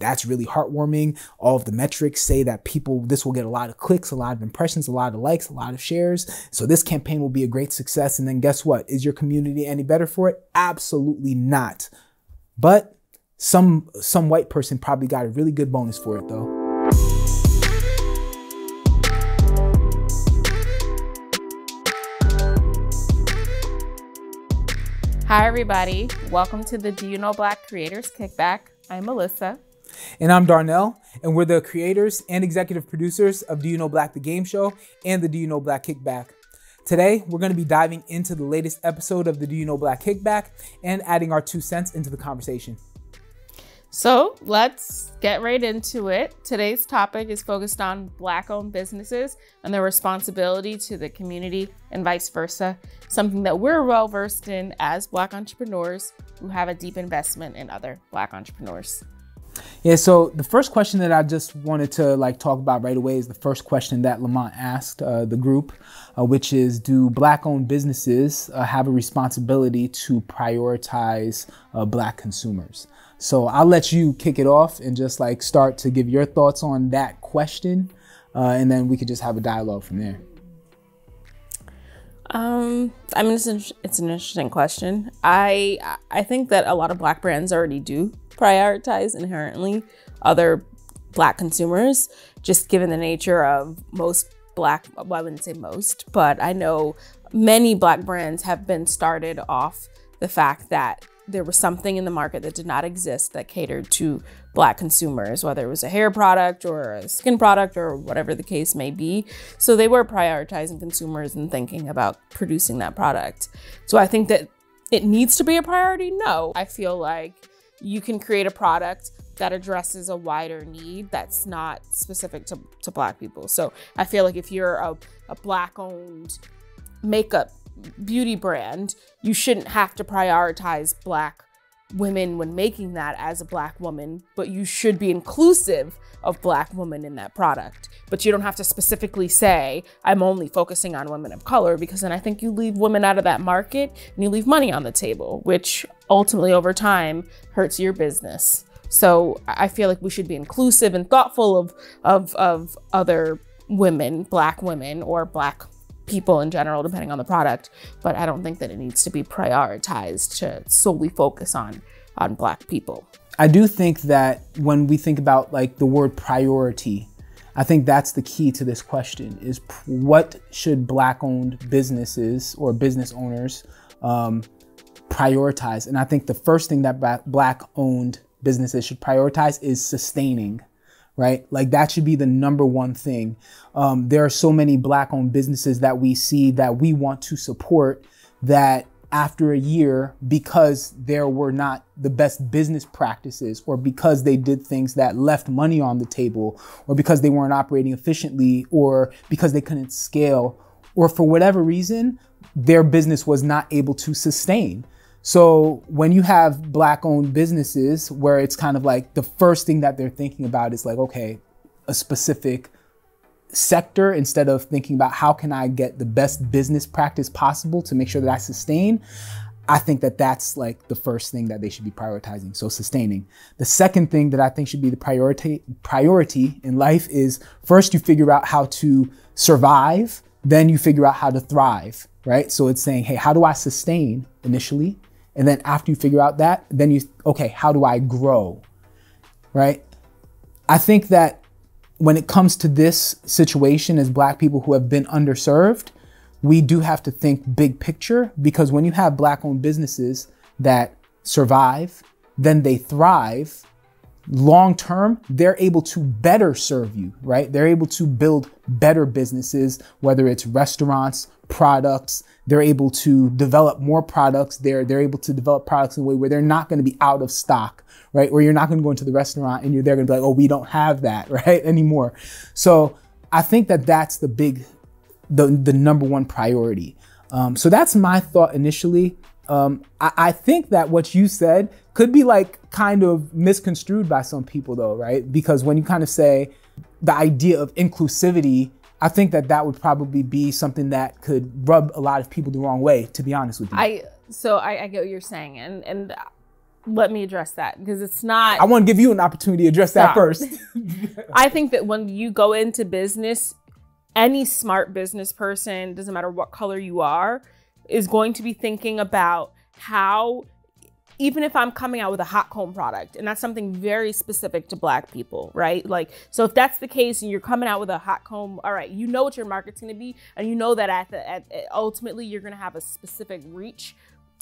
that's really heartwarming. All of the metrics say that people, this will get a lot of clicks, a lot of impressions, a lot of likes, a lot of shares. So this campaign will be a great success. And then guess what? Is your community any better for it? Absolutely not. But some some white person probably got a really good bonus for it though. Hi, everybody. Welcome to the Do You Know Black Creators Kickback. I'm Alyssa. And I'm Darnell, and we're the creators and executive producers of Do You Know Black, the game show, and the Do You Know Black Kickback. Today, we're going to be diving into the latest episode of the Do You Know Black Kickback and adding our two cents into the conversation. So let's get right into it. Today's topic is focused on Black owned businesses and their responsibility to the community and vice versa, something that we're well versed in as Black entrepreneurs who have a deep investment in other Black entrepreneurs. Yeah, so the first question that I just wanted to like talk about right away is the first question that Lamont asked uh, the group, uh, which is Do black owned businesses uh, have a responsibility to prioritize uh, black consumers? So I'll let you kick it off and just like start to give your thoughts on that question, uh, and then we could just have a dialogue from there. Um, I mean, it's an, it's an interesting question. I I think that a lot of black brands already do prioritize inherently other black consumers, just given the nature of most black. Well, I wouldn't say most, but I know many black brands have been started off the fact that there was something in the market that did not exist that catered to black consumers, whether it was a hair product or a skin product or whatever the case may be. So they were prioritizing consumers and thinking about producing that product. So I think that it needs to be a priority. No, I feel like you can create a product that addresses a wider need that's not specific to, to black people. So I feel like if you're a, a black owned makeup beauty brand, you shouldn't have to prioritize black women when making that as a black woman, but you should be inclusive of black women in that product. But you don't have to specifically say, I'm only focusing on women of color, because then I think you leave women out of that market and you leave money on the table, which ultimately over time hurts your business. So I feel like we should be inclusive and thoughtful of of, of other women, black women or black people in general, depending on the product. But I don't think that it needs to be prioritized to solely focus on on Black people. I do think that when we think about like the word priority, I think that's the key to this question: is what should Black-owned businesses or business owners um, prioritize? And I think the first thing that Black-owned businesses should prioritize is sustaining right? Like that should be the number one thing. Um, there are so many black owned businesses that we see that we want to support that after a year, because there were not the best business practices, or because they did things that left money on the table, or because they weren't operating efficiently, or because they couldn't scale, or for whatever reason, their business was not able to sustain. So when you have black owned businesses where it's kind of like the first thing that they're thinking about is like, okay, a specific sector instead of thinking about how can I get the best business practice possible to make sure that I sustain. I think that that's like the first thing that they should be prioritizing. So sustaining. The second thing that I think should be the priority priority in life is first you figure out how to survive, then you figure out how to thrive, right? So it's saying, hey, how do I sustain initially? And then after you figure out that, then you, okay, how do I grow? Right? I think that when it comes to this situation as black people who have been underserved, we do have to think big picture because when you have black owned businesses that survive, then they thrive, long term, they're able to better serve you, right? They're able to build better businesses, whether it's restaurants, products, they're able to develop more products. They're, they're able to develop products in a way where they're not going to be out of stock, right? Where you're not going to go into the restaurant and you're there going to be like, oh, we don't have that, right? Anymore. So I think that that's the big, the, the number one priority. Um, so that's my thought initially. Um, I, I, think that what you said could be like kind of misconstrued by some people though, right? Because when you kind of say the idea of inclusivity, I think that that would probably be something that could rub a lot of people the wrong way, to be honest with you. I so I, I get what you're saying, and and let me address that because it's not. I want to give you an opportunity to address that first. I think that when you go into business, any smart business person, doesn't matter what color you are, is going to be thinking about how, even if I'm coming out with a hot comb product, and that's something very specific to black people, right? Like, so if that's the case and you're coming out with a hot comb, all right, you know what your market's to be, and you know that at the at, ultimately you're to have a specific reach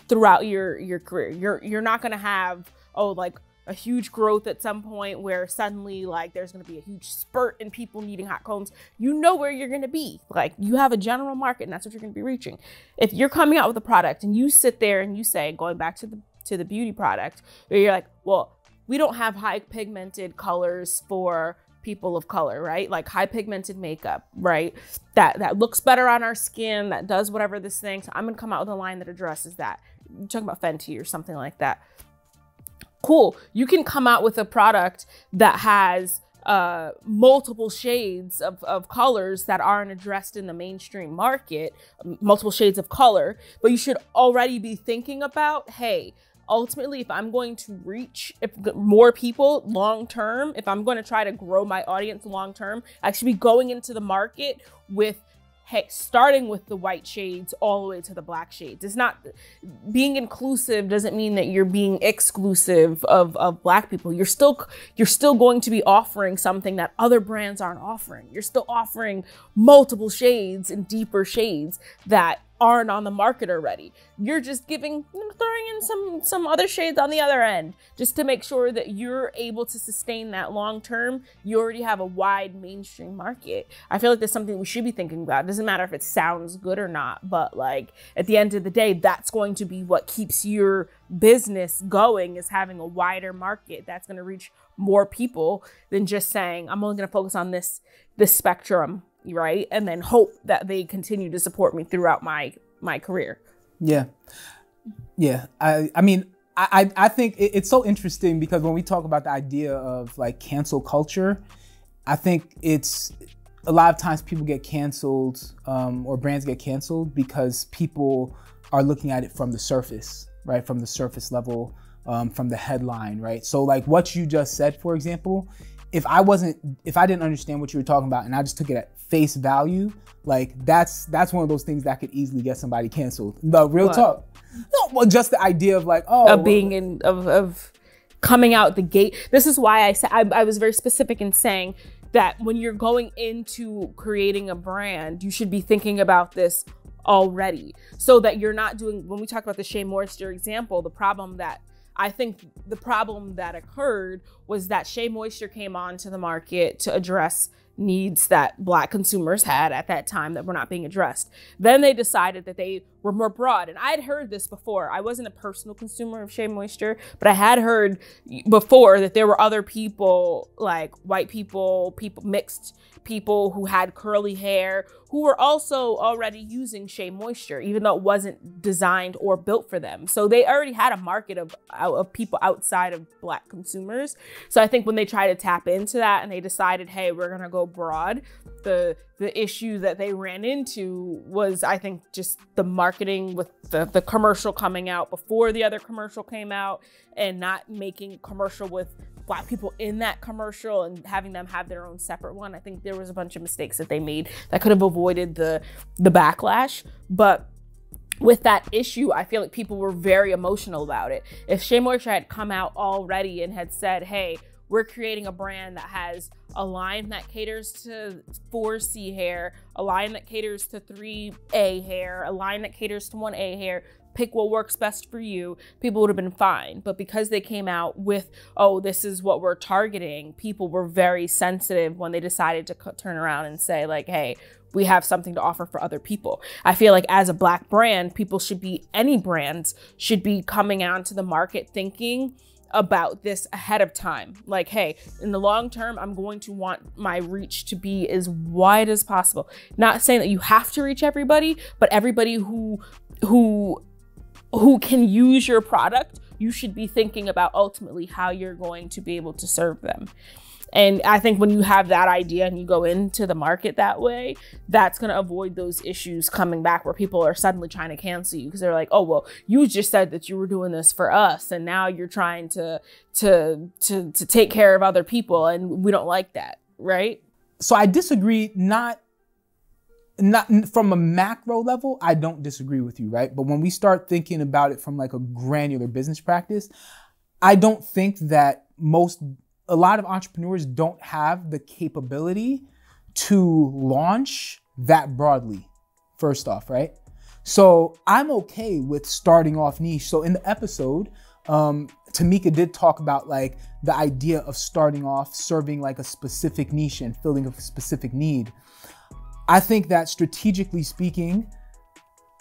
throughout your your career. You're you're not to have oh like a huge growth at some point where suddenly like there's going to be a huge spurt in people needing hot combs you know where you're going to be like you have a general market and that's what you're going to be reaching if you're coming out with a product and you sit there and you say going back to the to the beauty product. Where you're like well we don't have high pigmented colors for people of color right? Like high pigmented makeup right? That that looks better on our skin that does whatever this thing. So i'm to come out with a line that addresses that. You're talking about fenty or something like that. Cool. You can come out with a product that has uh, multiple shades of, of colors that aren't addressed in the mainstream market, multiple shades of color, but you should already be thinking about, hey, ultimately if i'm going to reach if more people long term if i'm going to try to grow my audience long term i should be going into the market with hey, starting with the white shades all the way to the black shades. It's not being inclusive doesn't mean that you're being exclusive of, of black people. You're still you're still going to be offering something that other brands aren't offering. You're still offering multiple shades and deeper shades that aren't on the market already. You're just giving throwing in some some other shades on the other end just to make sure that you're able to sustain that long term. You already have a wide mainstream market. I feel like there's something we should be thinking about. It doesn't matter if it sounds good or not, but like at the end of the day, that's going to be what keeps your business going is having a wider market that's going to reach more people than just saying I'm only going to focus on this this spectrum right? And then hope that they continue to support me throughout my my career. Yeah. Yeah. I i mean i i think it's so interesting because when we talk about the idea of like cancel culture i think it's a lot of times people get canceled um, or brands get canceled because people are looking at it from the surface right? From the surface level um, from the headline right? So like what you just said for example if I wasn't, if I didn't understand what you were talking about and I just took it at face value, like that's that's one of those things that could easily get somebody canceled. The real what? talk. No, well, just the idea of like, oh, of being in of of coming out the gate. This is why I said I, I was very specific in saying that when you're going into creating a brand, you should be thinking about this already so that you're not doing when we talk about the Shea Moisture example, the problem that I think the problem that occurred was that Shea Moisture came onto the market to address needs that black consumers had at that time that were not being addressed. Then they decided that they were more broad. And I had heard this before. I wasn't a personal consumer of Shea Moisture, but I had heard before that there were other people, like white people, people mixed people who had curly hair, who were also already using Shea Moisture, even though it wasn't designed or built for them. So they already had a market of, of people outside of black consumers. So I think when they tried to tap into that and they decided, hey, we're gonna go broad, the the issue that they ran into was I think just the marketing with the, the commercial coming out before the other commercial came out and not making commercial with black people in that commercial and having them have their own separate one. I think there was a bunch of mistakes that they made that could have avoided the the backlash. But with that issue, I feel like people were very emotional about it. If Shea Moisture had come out already and had said, hey, we're creating a brand that has a line that caters to 4C hair, a line that caters to 3A hair, a line that caters to 1A hair, pick what works best for you, people would have been fine. But because they came out with, oh, this is what we're targeting, people were very sensitive when they decided to turn around and say, like, hey, we have something to offer for other people. I feel like as a black brand, people should be, any brands should be coming out to the market thinking, about this ahead of time. Like, hey, in the long term, I'm going to want my reach to be as wide as possible. Not saying that you have to reach everybody, but everybody who who who can use your product, you should be thinking about ultimately how you're going to be able to serve them. And I think when you have that idea and you go into the market that way, that's going to avoid those issues coming back where people are suddenly trying to cancel you because they're like, "Oh, well, you just said that you were doing this for us and now you're trying to to to to take care of other people and we don't like that." Right? So I disagree not not from a macro level, I don't disagree with you, right? But when we start thinking about it from like a granular business practice, I don't think that most a lot of entrepreneurs don't have the capability to launch that broadly, first off, right? So I'm okay with starting off niche. So in the episode, um, Tamika did talk about like the idea of starting off serving like a specific niche and filling a specific need. I think that strategically speaking,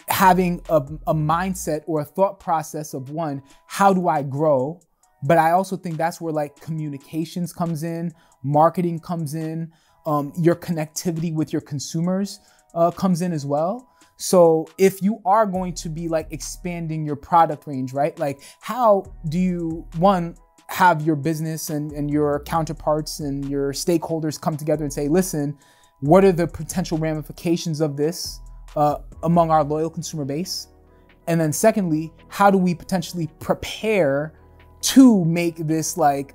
having a, a mindset or a thought process of one, how do I grow? But I also think that's where like communications comes in, marketing comes in, um, your connectivity with your consumers uh, comes in as well. So if you are going to be like expanding your product range, right? Like how do you one have your business and, and your counterparts and your stakeholders come together and say, listen, what are the potential ramifications of this uh, among our loyal consumer base? And then secondly, how do we potentially prepare to make this like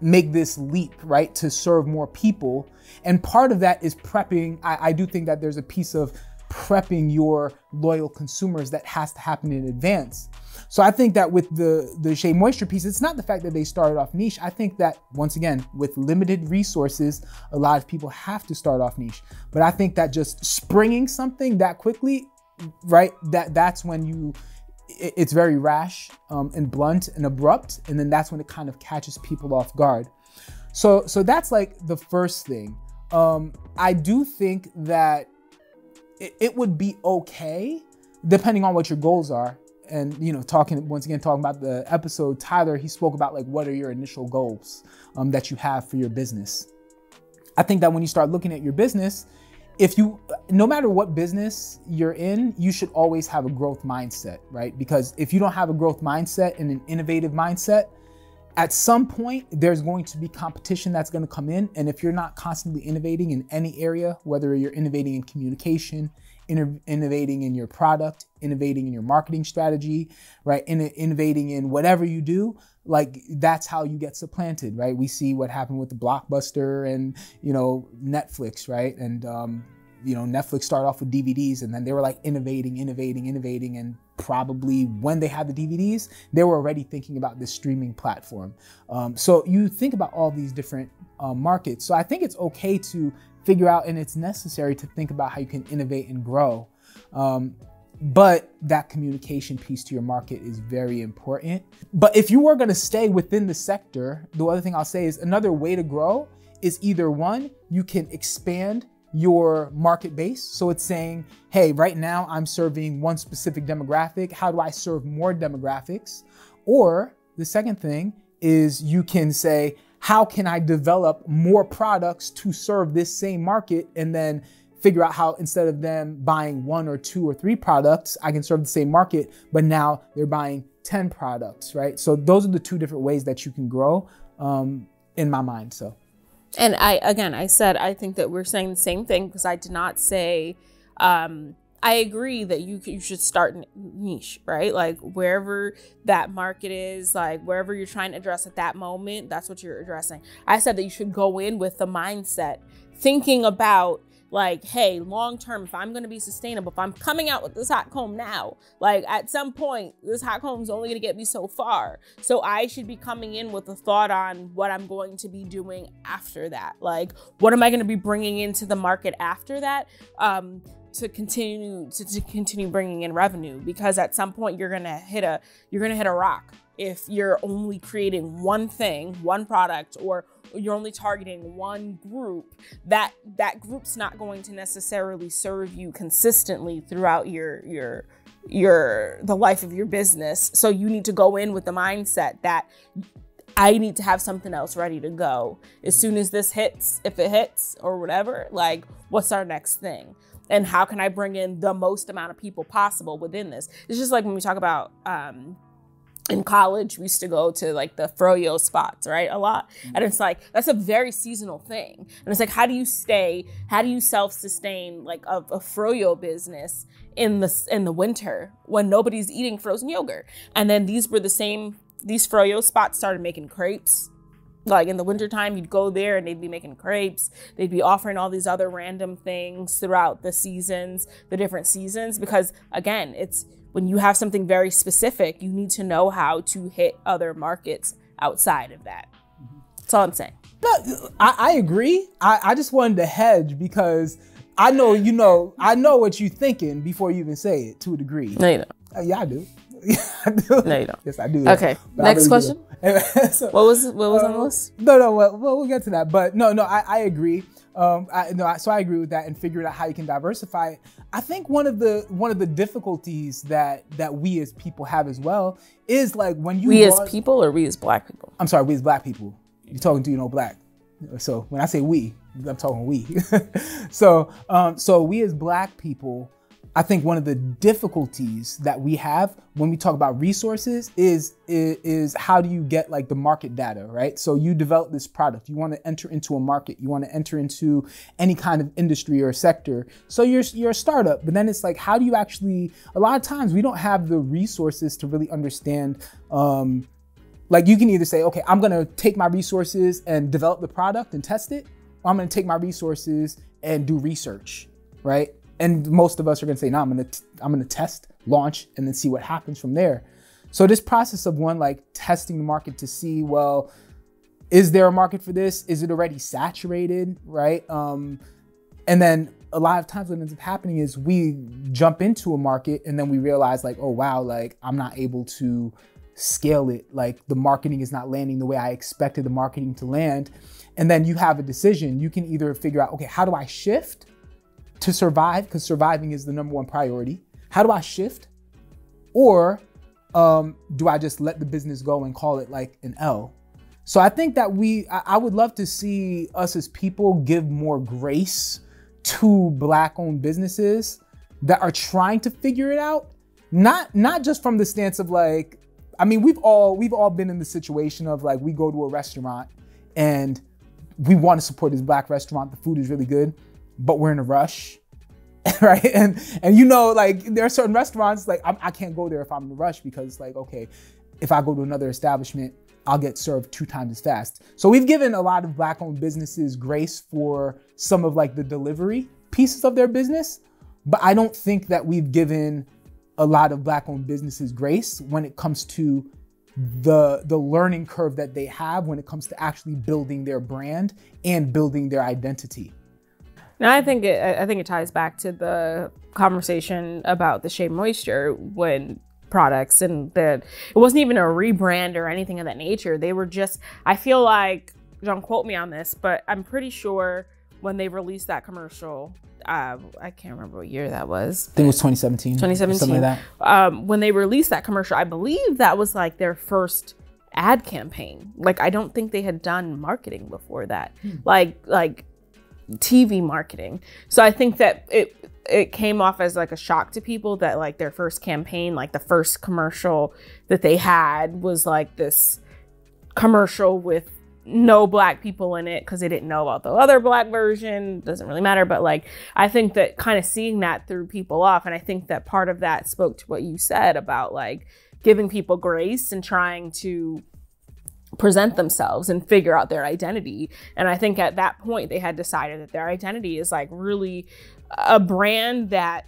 make this leap, right? To serve more people. And part of that is prepping. I, I, do think that there's a piece of prepping your loyal consumers that has to happen in advance. So I think that with the the Shea Moisture piece, it's not the fact that they started off niche. I think that once again, with limited resources, a lot of people have to start off niche. But I think that just springing something that quickly, right? That that's when you it's very rash um, and blunt and abrupt, and then that's when it kind of catches people off guard. So, so that's like the first thing. Um, I do think that it, it would be okay, depending on what your goals are. And you know, talking once again, talking about the episode, Tyler, he spoke about like what are your initial goals um, that you have for your business. I think that when you start looking at your business, if you no matter what business you're in you should always have a growth mindset right? Because if you don't have a growth mindset and an innovative mindset at some point there's going to be competition that's going to come in. And if you're not constantly innovating in any area whether you're innovating in communication innovating in your product innovating in your marketing strategy right? In- innovating in whatever you do like that's how you get supplanted right? We see what happened with the blockbuster and you know netflix right? And um, you know netflix started off with dvds and then they were like innovating innovating innovating and probably when they had the dvds they were already thinking about this streaming platform. Um, so you think about all these different uh, markets. So i think it's okay to figure out and it's necessary to think about how you can innovate and grow. Um, but that communication piece to your market is very important. But if you are going to stay within the sector, the other thing I'll say is another way to grow is either one, you can expand your market base. So it's saying, hey, right now I'm serving one specific demographic. How do I serve more demographics? Or the second thing is you can say, how can I develop more products to serve this same market? And then figure out how instead of them buying one or two or three products, I can serve the same market, but now they're buying 10 products, right? So those are the two different ways that you can grow um, in my mind. So, and I, again, I said, I think that we're saying the same thing because I did not say, um, I agree that you you should start niche, right? Like wherever that market is, like wherever you're trying to address at that moment, that's what you're addressing. I said that you should go in with the mindset thinking about like hey long term if i'm going to be sustainable if i'm coming out with this hot comb now like at some point this hot comb is only to get me so far. So i should be coming in with a thought on what i'm going to be doing after that. Like what am i going to be bringing into the market after that um to continue to, to continue bringing in revenue? Because at some point you're gonna hit a you're gonna hit a rock if you're only creating one thing one product or you're only targeting one group that that group's not going to necessarily serve you consistently throughout your your your the life of your business so you need to go in with the mindset that I need to have something else ready to go as soon as this hits, if it hits or whatever. Like, what's our next thing? And how can I bring in the most amount of people possible within this? It's just like when we talk about um, in college we used to go to like the froyo spots right a lot. Mm-hmm. And it's like that's a very seasonal thing. And it's like how do you stay how do you self-sustain like a, a froyo business in the in the winter when nobody's eating frozen yogurt? And then these were the same these froyo spots started making crepes. Like in the wintertime you'd go there and they'd be making crepes. They'd be offering all these other random things throughout the seasons the different seasons because again it's when you have something very specific you need to know how to hit other markets outside of that that's all i'm saying No, I, I agree. I, I just wanted to hedge because I know you know I know what you're thinking before you even say it to a degree. no you don't Uh, yeah, I do. Yeah, I do. No, you don't. Yes, I do. Okay, But next really do. So- what was what was on the Uh, list No, no, well, well, we'll get to that. But no, no, I, I agree. Um, I, no, I, so I agree with that and figuring out how you can diversify. I think one of the one of the difficulties that that we as people have as well is like when you we as people or we as black people I'm sorry, we as black people. You're talking to you know black. So when I say we, I'm talking we. so um, so we as black people, I think one of the difficulties that we have when we talk about resources is, is is how do you get like the market data, right? So you develop this product, you want to enter into a market, you want to enter into any kind of industry or sector. So you're you're a startup, but then it's like how do you actually? A lot of times we don't have the resources to really understand. Um, like you can either say, okay, I'm gonna take my resources and develop the product and test it, or I'm gonna take my resources and do research, right? And most of us are gonna say, no, I'm gonna I'm gonna test, launch, and then see what happens from there. So this process of one like testing the market to see, well, is there a market for this? Is it already saturated, right? Um, and then a lot of times what ends up happening is we jump into a market and then we realize like, oh wow, like I'm not able to scale it. Like the marketing is not landing the way I expected the marketing to land. And then you have a decision. You can either figure out, okay, how do I shift to survive? Because surviving is the number one priority. How do I shift? Or um, do I just let the business go and call it like an L? So I think that we, I, I would love to see us as people give more grace to black-owned businesses that are trying to figure it out. Not not just from the stance of like, I mean, we've all we've all been in the situation of like we go to a restaurant and we want to support this black restaurant. The food is really good, but we're in a rush, right? And and you know, like there are certain restaurants like I'm, I can't go there if I'm in a rush because like okay, if I go to another establishment, I'll get served two times as fast. So we've given a lot of black-owned businesses grace for some of like the delivery pieces of their business, but I don't think that we've given a lot of black-owned businesses grace when it comes to the the learning curve that they have when it comes to actually building their brand and building their identity. Now I think it I think it ties back to the conversation about the Shea Moisture when products and that it wasn't even a rebrand or anything of that nature. They were just I feel like don't quote me on this, but I'm pretty sure when they released that commercial, uh, I can't remember what year that was. I think it was 2017. 2017. Something like that. Um, when they released that commercial, I believe that was like their first ad campaign. Like I don't think they had done marketing before that. Like like TV marketing. So I think that it it came off as like a shock to people that like their first campaign, like the first commercial that they had was like this commercial with no black people in it because they didn't know about the other black version doesn't really matter but like i think that kind of seeing that threw people off and i think that part of that spoke to what you said about like giving people grace and trying to present themselves and figure out their identity. And i think at that point they had decided that their identity is like really a brand that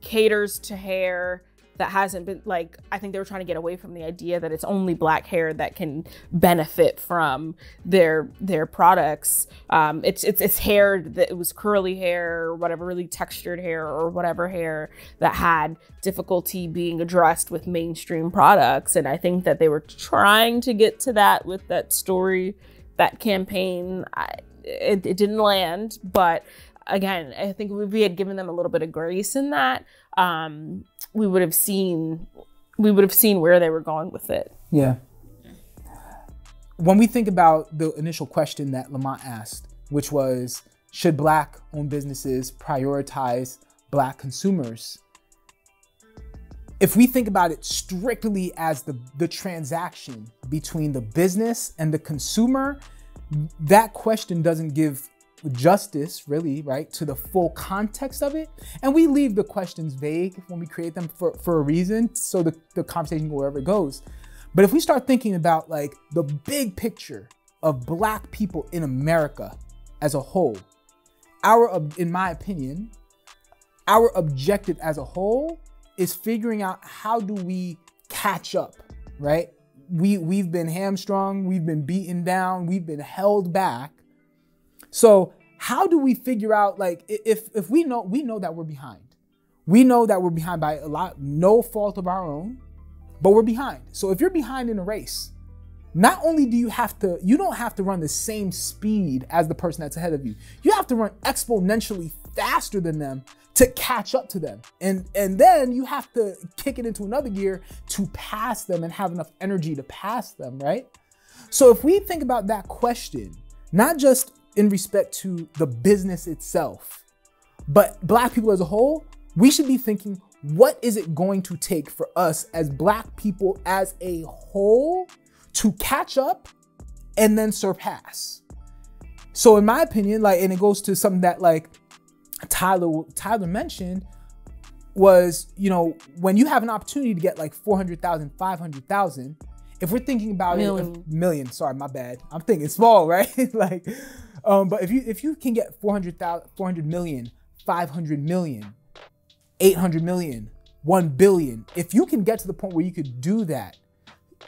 caters to hair that hasn't been like I think they were trying to get away from the idea that it's only black hair that can benefit from their their products. Um, it's it's it's hair that it was curly hair or whatever, really textured hair or whatever hair that had difficulty being addressed with mainstream products. And I think that they were trying to get to that with that story, that campaign. I, it, it didn't land, but again, I think we had given them a little bit of grace in that, um, we would have seen we would have seen where they were going with it. Yeah. When we think about the initial question that Lamont asked, which was should black owned businesses prioritize black consumers? if we think about it strictly as the, the transaction between the business and the consumer, that question doesn't give justice, really, right, to the full context of it. And we leave the questions vague when we create them for, for a reason, so the, the conversation wherever it goes. But if we start thinking about like the big picture of black people in America as a whole, our, in my opinion, our objective as a whole is figuring out how do we catch up, right? We we've been hamstrung, we've been beaten down, we've been held back. So how do we figure out like if if we know we know that we're behind. We know that we're behind by a lot no fault of our own, but we're behind. So if you're behind in a race, not only do you have to you don't have to run the same speed as the person that's ahead of you. You have to run exponentially faster than them to catch up to them. And and then you have to kick it into another gear to pass them and have enough energy to pass them, right? So if we think about that question, not just in respect to the business itself, but black people as a whole, we should be thinking what is it going to take for us as black people as a whole to catch up and then surpass? So in my opinion, like and it goes to something that like Tyler Tyler mentioned was, you know, when you have an opportunity to get like 400,000, 500,000, if we're thinking about million. it, million, sorry, my bad. I'm thinking small, right? like, um, but if you if you can get 400,000, 400 million, 500 million, 800 million, 1 billion, if you can get to the point where you could do that,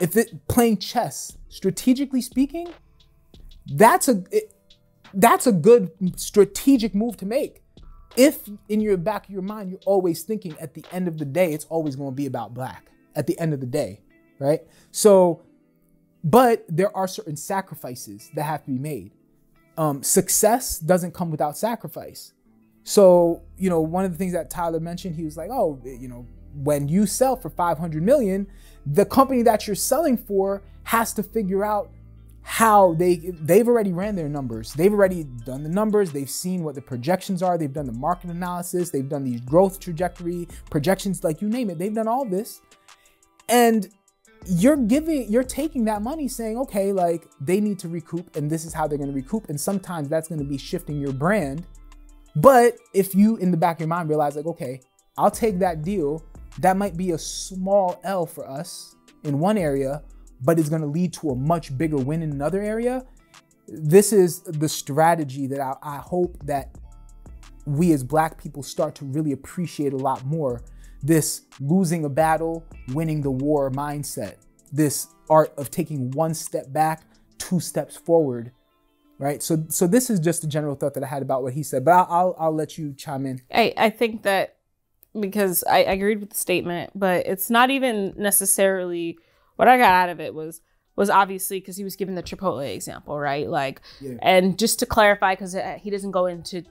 if it playing chess, strategically speaking, that's a it, that's a good strategic move to make. If in your back of your mind you're always thinking at the end of the day it's always going to be about black at the end of the day right? So but there are certain sacrifices that have to be made um, success doesn't come without sacrifice so you know one of the things that tyler mentioned he was like oh you know when you sell for 500 million the company that you're selling for has to figure out how they they've already ran their numbers. They've already done the numbers. They've seen what the projections are. They've done the market analysis. They've done these growth trajectory projections, like you name it. They've done all this, and you're giving you're taking that money saying okay like they need to recoup and this is how they're going to recoup and sometimes that's going to be shifting your brand but if you in the back of your mind realize like okay i'll take that deal that might be a small l for us in one area but it's going to lead to a much bigger win in another area. This is the strategy that I, I hope that we as black people start to really appreciate a lot more. This losing a battle, winning the war mindset. This art of taking one step back, two steps forward, right? So, so this is just a general thought that I had about what he said, but I'll, I'll, I'll let you chime in. I, I think that because I, I agreed with the statement, but it's not even necessarily what I got out of it was was obviously because he was given the Chipotle example, right? Like, yeah. and just to clarify, because uh, he doesn't go into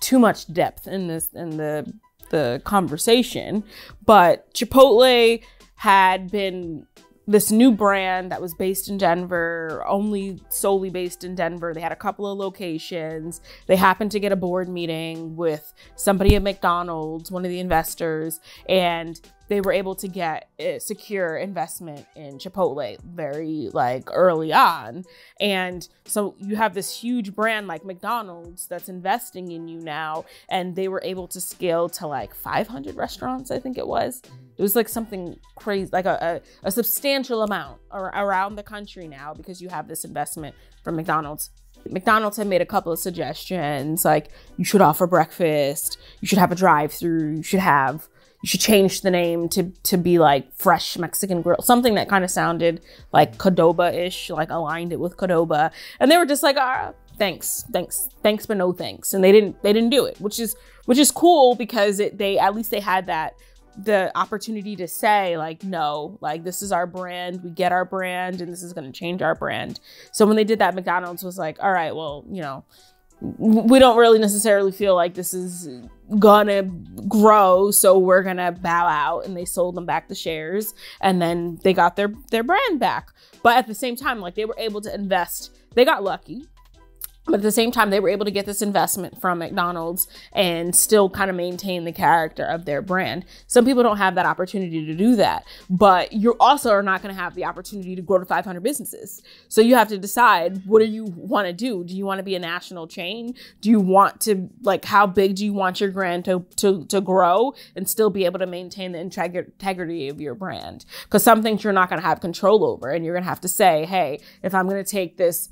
too much depth in this in the the conversation, but Chipotle had been this new brand that was based in Denver, only solely based in Denver. They had a couple of locations. They happened to get a board meeting with somebody at McDonald's, one of the investors, and they were able to get a secure investment in Chipotle very like early on. And so you have this huge brand like McDonald's that's investing in you now and they were able to scale to like 500 restaurants, I think it was. It was like something crazy, like a, a, a substantial amount around the country now because you have this investment from McDonald's. McDonald's had made a couple of suggestions like you should offer breakfast, you should have a drive through, you should have you should change the name to to be like fresh Mexican grill, something that kind of sounded like Qdoba-ish, like aligned it with Qdoba. And they were just like, ah, thanks, thanks, thanks, but no thanks. And they didn't they didn't do it, which is which is cool because it, they at least they had that the opportunity to say like no like this is our brand we get our brand and this is going to change our brand so when they did that mcdonald's was like all right well you know we don't really necessarily feel like this is gonna grow so we're gonna bow out and they sold them back the shares and then they got their their brand back. But at the same time like they were able to invest. They got lucky but at the same time they were able to get this investment from mcdonald's and still kind of maintain the character of their brand. Some people don't have that opportunity to do that but you also are not going to have the opportunity to grow to 500 businesses. So you have to decide what do you want to do? Do you want to be a national chain? Do you want to like how big do you want your brand to, to, to grow and still be able to maintain the integrity of your brand? Because some things you're not going to have control over and you're going to have to say hey if i'm going to take this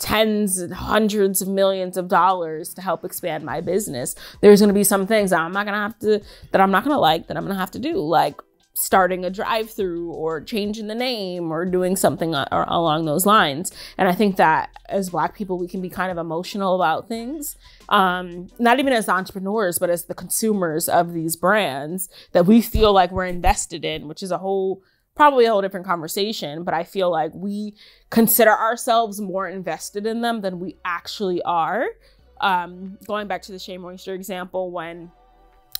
tens and hundreds of millions of dollars to help expand my business. There's going to be some things that I'm not going to have to, that I'm not going to like, that I'm going to have to do, like starting a drive through or changing the name or doing something along those lines. And I think that as Black people, we can be kind of emotional about things, um, not even as entrepreneurs, but as the consumers of these brands that we feel like we're invested in, which is a whole probably a whole different conversation, but I feel like we consider ourselves more invested in them than we actually are. Um, going back to the Shea Moisture example, when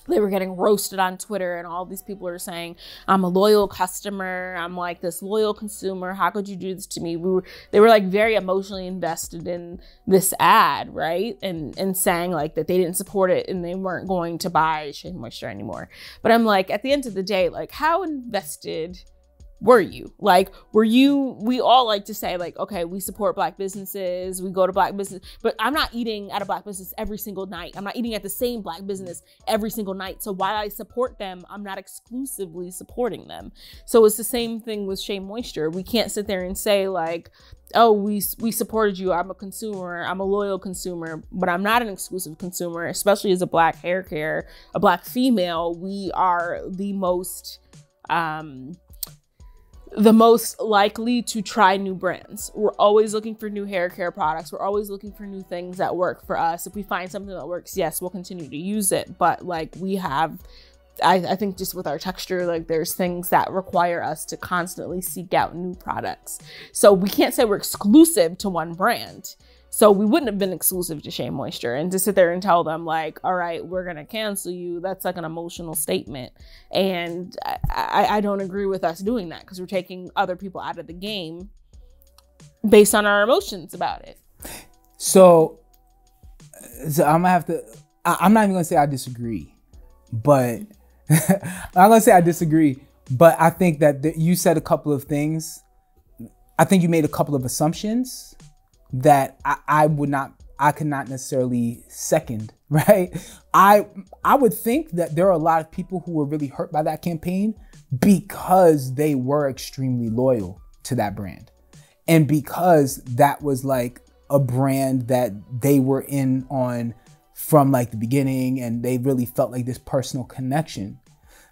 they were getting roasted on Twitter, and all these people are saying, "I'm a loyal customer. I'm like this loyal consumer. How could you do this to me?" We were, they were like very emotionally invested in this ad, right? And and saying like that they didn't support it and they weren't going to buy Shea Moisture anymore. But I'm like, at the end of the day, like, how invested were you? Like, were you, we all like to say, like, okay, we support black businesses, we go to black business, but I'm not eating at a black business every single night. I'm not eating at the same black business every single night. So while I support them, I'm not exclusively supporting them. So it's the same thing with Shea Moisture. We can't sit there and say, like, oh, we we supported you. I'm a consumer. I'm a loyal consumer, but I'm not an exclusive consumer, especially as a black hair care, a black female. We are the most um the most likely to try new brands. We're always looking for new hair care products. We're always looking for new things that work for us. If we find something that works, yes, we'll continue to use it. But like we have, I, I think just with our texture, like there's things that require us to constantly seek out new products. So we can't say we're exclusive to one brand. So we wouldn't have been exclusive to Shea Moisture. And to sit there and tell them, like, all right, we're going to cancel you, that's like an emotional statement. And I, I, I don't agree with us doing that because we're taking other people out of the game based on our emotions about it. So, uh, so I'm going to have to, I, am not even going to say I disagree, but I'm going to say I disagree. But I think that the, you said a couple of things. I think you made a couple of assumptions that I, I would not I could not necessarily second, right? I I would think that there are a lot of people who were really hurt by that campaign because they were extremely loyal to that brand. And because that was like a brand that they were in on from like the beginning and they really felt like this personal connection.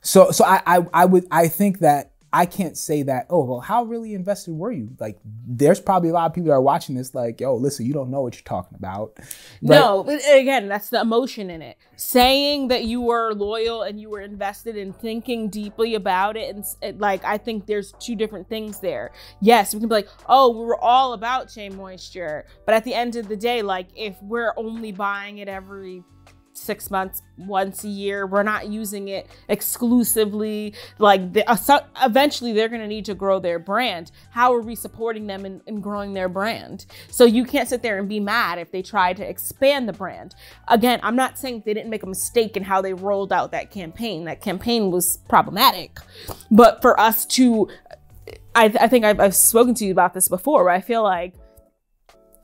So so I I, I would I think that I can't say that, oh, well, how really invested were you? Like, there's probably a lot of people that are watching this, like, yo, listen, you don't know what you're talking about. But- no, but again, that's the emotion in it. Saying that you were loyal and you were invested in thinking deeply about it. And it, like, I think there's two different things there. Yes, we can be like, oh, we were all about Shea Moisture. But at the end of the day, like, if we're only buying it every six months once a year. We're not using it exclusively. Like the, uh, eventually they're going to need to grow their brand. How are we supporting them in, in growing their brand? So you can't sit there and be mad if they try to expand the brand. Again i'm not saying they didn't make a mistake in how they rolled out that campaign. That campaign was problematic. But for us to i, I think I've, I've spoken to you about this before i feel like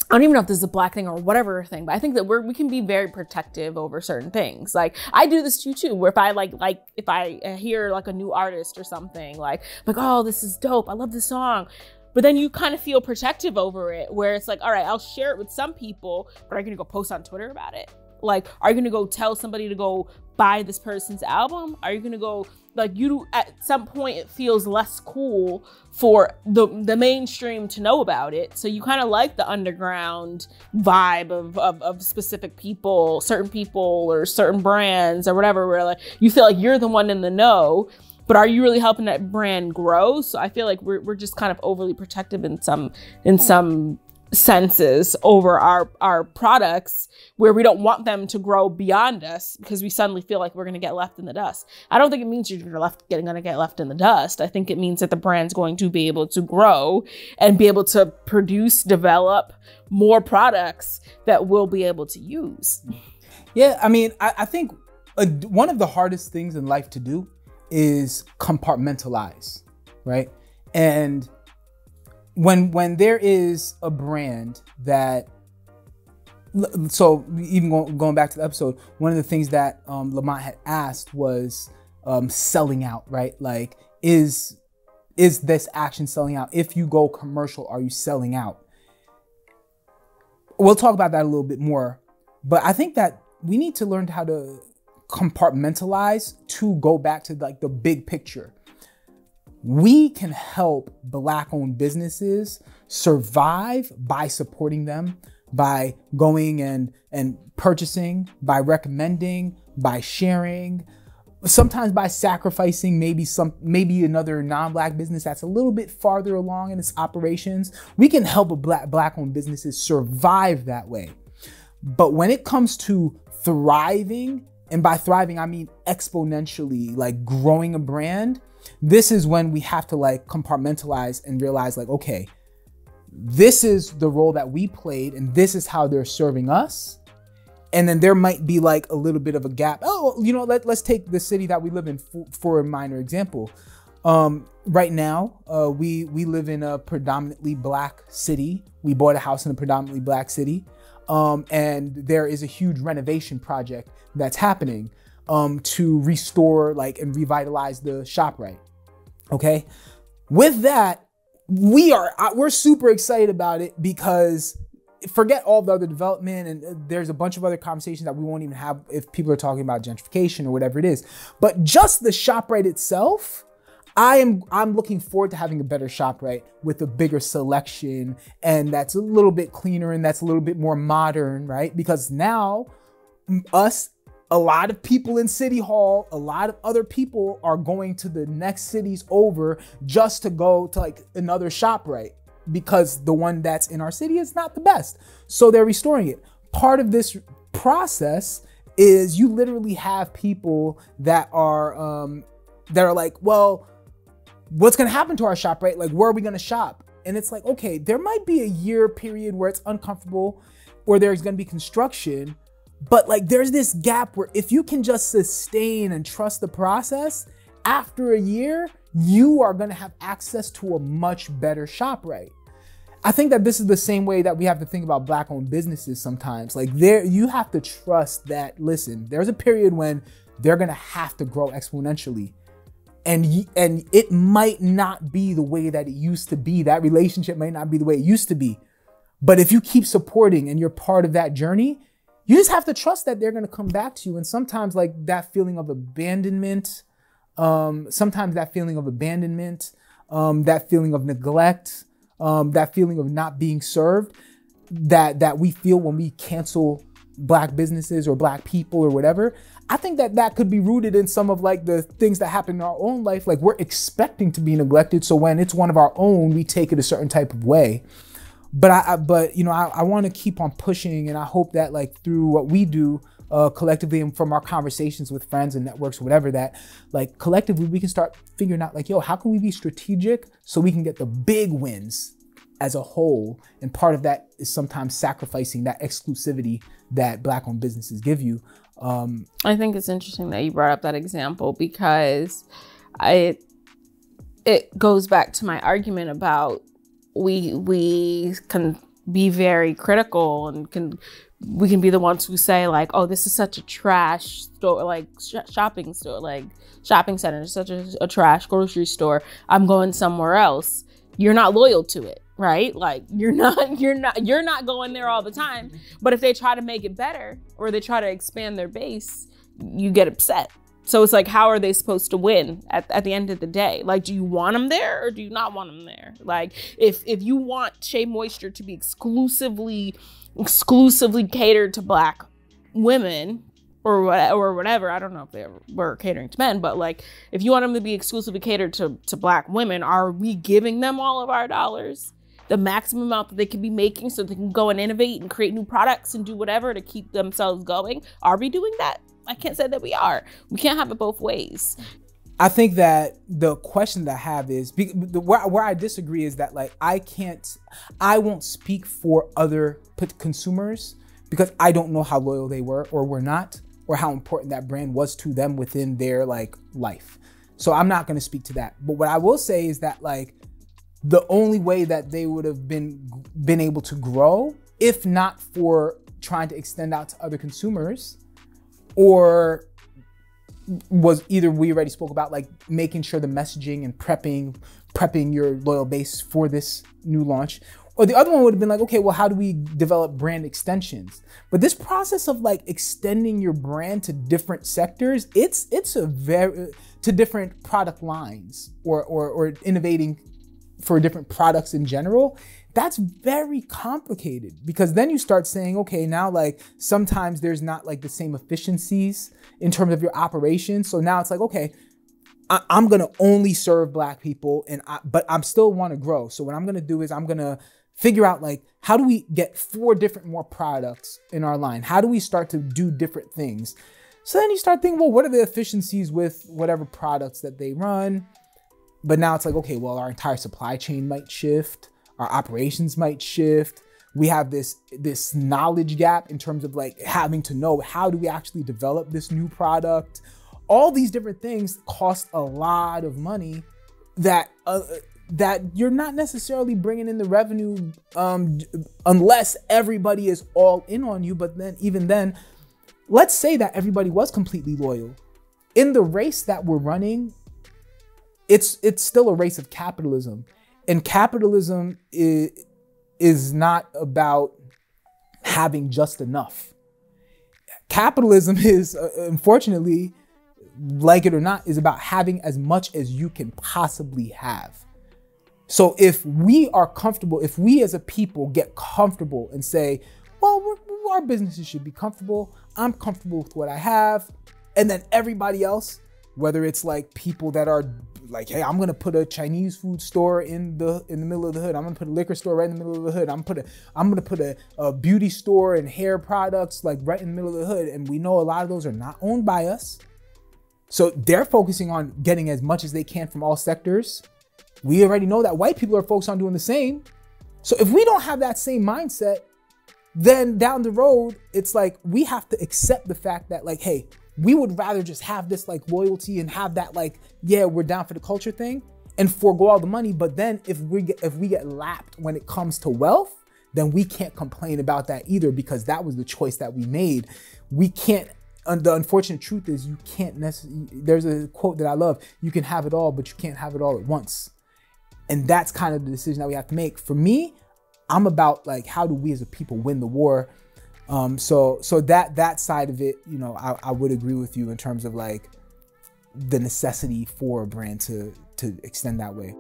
I don't even know if this is a black thing or whatever thing, but I think that we're we can be very protective over certain things. Like I do this too too, where if I like like if I hear like a new artist or something, like like oh this is dope, I love this song, but then you kind of feel protective over it, where it's like all right, I'll share it with some people, but are you gonna go post on Twitter about it? Like, are you gonna go tell somebody to go buy this person's album? Are you gonna go like you at some point it feels less cool for the the mainstream to know about it. So you kind of like the underground vibe of, of, of specific people, certain people or certain brands or whatever, where like you feel like you're the one in the know. But are you really helping that brand grow? So I feel like we're, we're just kind of overly protective in some in some senses over our our products where we don't want them to grow beyond us because we suddenly feel like we're going to get left in the dust. I don't think it means you're left getting going to get left in the dust. I think it means that the brand's going to be able to grow and be able to produce, develop more products that we'll be able to use. Yeah, I mean, I, I think uh, one of the hardest things in life to do is compartmentalize, right? And when when there is a brand that so even going, going back to the episode one of the things that um, lamont had asked was um, selling out right? Like is is this action selling out? If you go commercial are you selling out? We'll talk about that a little bit more but i think that we need to learn how to compartmentalize to go back to like the big picture we can help black owned businesses survive by supporting them by going and and purchasing by recommending by sharing sometimes by sacrificing maybe some maybe another non-black business that's a little bit farther along in its operations. We can help a black black owned businesses survive that way. But when it comes to thriving and by thriving i mean exponentially like growing a brand this is when we have to like compartmentalize and realize like okay this is the role that we played and this is how they're serving us. And then there might be like a little bit of a gap. Oh you know let, let's take the city that we live in for, for a minor example. Um, right now uh, we we live in a predominantly black city. We bought a house in a predominantly black city. Um, and there is a huge renovation project that's happening um, to restore like and revitalize the ShopRite. Okay, with that, we are uh, we're super excited about it because forget all the other development and uh, there's a bunch of other conversations that we won't even have if people are talking about gentrification or whatever it is. But just the ShopRite itself. I am I'm looking forward to having a better ShopRite with a bigger selection and that's a little bit cleaner and that's a little bit more modern, right? Because now us a lot of people in City Hall, a lot of other people are going to the next cities over just to go to like another ShopRite because the one that's in our city is not the best. So they're restoring it. Part of this process is you literally have people that are um, that are like, well, what's gonna happen to our ShopRite? Like, where are we gonna shop? And it's like, okay, there might be a year period where it's uncomfortable, or there's gonna be construction, but like there's this gap where if you can just sustain and trust the process, after a year, you are gonna have access to a much better shop ShopRite. I think that this is the same way that we have to think about black owned businesses sometimes. Like there you have to trust that listen, there's a period when they're going to have to grow exponentially. And and it might not be the way that it used to be. That relationship might not be the way it used to be. But if you keep supporting and you're part of that journey, you just have to trust that they're going to come back to you. And sometimes like that feeling of abandonment um, sometimes that feeling of abandonment um, that feeling of neglect um, that feeling of not being served that that we feel when we cancel black businesses or black people or whatever i think that that could be rooted in some of like the things that happen in our own life. Like we're expecting to be neglected. So when it's one of our own we take it a certain type of way but I, I but you know I, I want to keep on pushing, and I hope that like through what we do uh, collectively and from our conversations with friends and networks, whatever that, like collectively we can start figuring out like, yo, how can we be strategic so we can get the big wins as a whole? And part of that is sometimes sacrificing that exclusivity that black-owned businesses give you. Um, I think it's interesting that you brought up that example because I it goes back to my argument about we we can be very critical and can we can be the ones who say like oh this is such a trash store like sh- shopping store like shopping center such a, a trash grocery store. I'm going somewhere else. You're not loyal to it right? Like you're not you're not you're not going there all the time. But if they try to make it better or they try to expand their base you get upset so it's like, how are they supposed to win at, at the end of the day? Like, do you want them there or do you not want them there? Like, if if you want Shea Moisture to be exclusively exclusively catered to black women or or whatever, I don't know if they were catering to men, but like, if you want them to be exclusively catered to to black women, are we giving them all of our dollars? the maximum amount that they can be making so they can go and innovate and create new products and do whatever to keep themselves going. Are we doing that? I can't say that we are. We can't have it both ways. I think that the question that I have is the, where, where I disagree is that like I can't, I won't speak for other consumers because I don't know how loyal they were or were not, or how important that brand was to them within their like life. So I'm not going to speak to that. But what I will say is that like the only way that they would have been been able to grow, if not for trying to extend out to other consumers, or was either we already spoke about like making sure the messaging and prepping prepping your loyal base for this new launch? Or the other one would have been like okay well how do we develop brand extensions? But this process of like extending your brand to different sectors it's it's a very to different product lines or or, or innovating for different products in general that's very complicated because then you start saying okay now like sometimes there's not like the same efficiencies in terms of your operation so now it's like okay I, am gonna only serve black people and I, but i'm still want to grow. So what i'm gonna do is i'm gonna figure out like how do we get four different more products in our line? How do we start to do different things? So then you start thinking well what are the efficiencies with whatever products that they run? But now it's like, okay, well, our entire supply chain might shift, our operations might shift. We have this this knowledge gap in terms of like having to know how do we actually develop this new product. All these different things cost a lot of money that uh, that you're not necessarily bringing in the revenue um, unless everybody is all in on you. But then even then, let's say that everybody was completely loyal. In the race that we're running, it's it's still a race of capitalism, and capitalism is is not about having just enough. Capitalism is uh, unfortunately, like it or not, is about having as much as you can possibly have. So if we are comfortable, if we as a people get comfortable and say, well, our businesses should be comfortable. I'm comfortable with what I have. And then everybody else, whether it's like people that are like, hey, I'm gonna put a Chinese food store in the in the middle of the hood. I'm gonna put a liquor store right in the middle of the hood. I'm put a I'm gonna put a, a beauty store and hair products like right in the middle of the hood. And we know a lot of those are not owned by us. So they're focusing on getting as much as they can from all sectors. We already know that white people are focused on doing the same. So if we don't have that same mindset, then down the road, it's like we have to accept the fact that, like, hey, we would rather just have this like loyalty and have that like yeah we're down for the culture thing and forego all the money. But then if we get if we get lapped when it comes to wealth then we can't complain about that either because that was the choice that we made. We can't and the unfortunate truth is you can't necessarily there's a quote that i love you can have it all but you can't have it all at once. And that's kind of the decision that we have to make. For me i'm about like how do we as a people win the war um, so so that that side of it, you know, I, I would agree with you in terms of like the necessity for a brand to to extend that way.